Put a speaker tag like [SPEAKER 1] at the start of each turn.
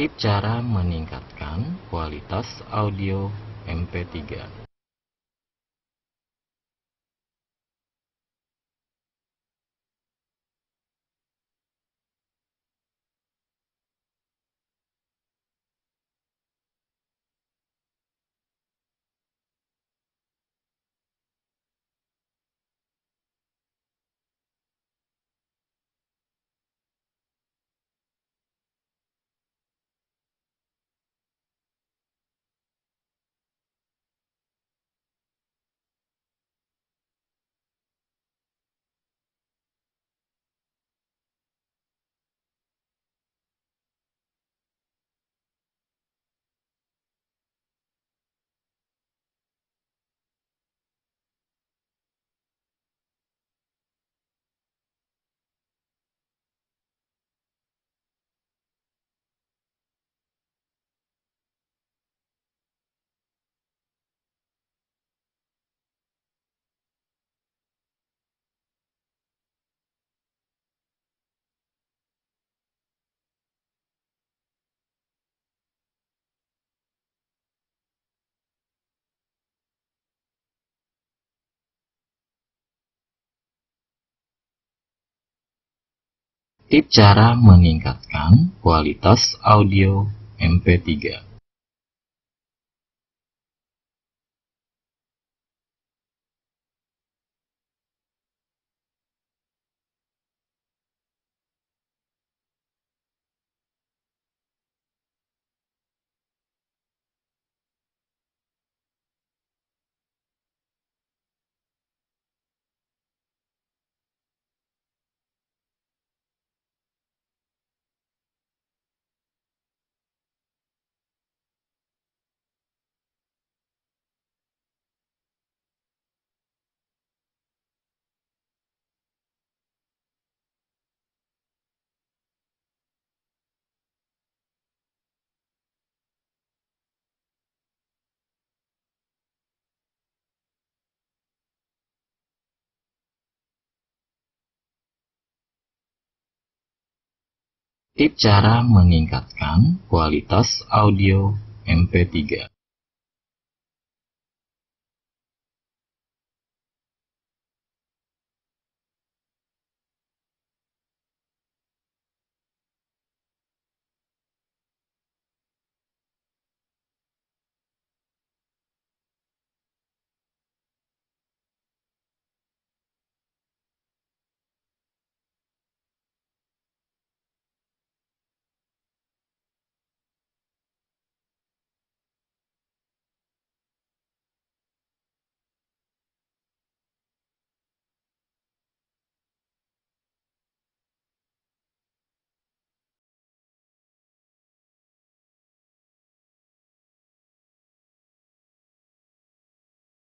[SPEAKER 1] Tip cara meningkatkan kualitas audio MP3 Tip cara meningkatkan kualitas audio MP3 Tip cara meningkatkan kualitas audio MP3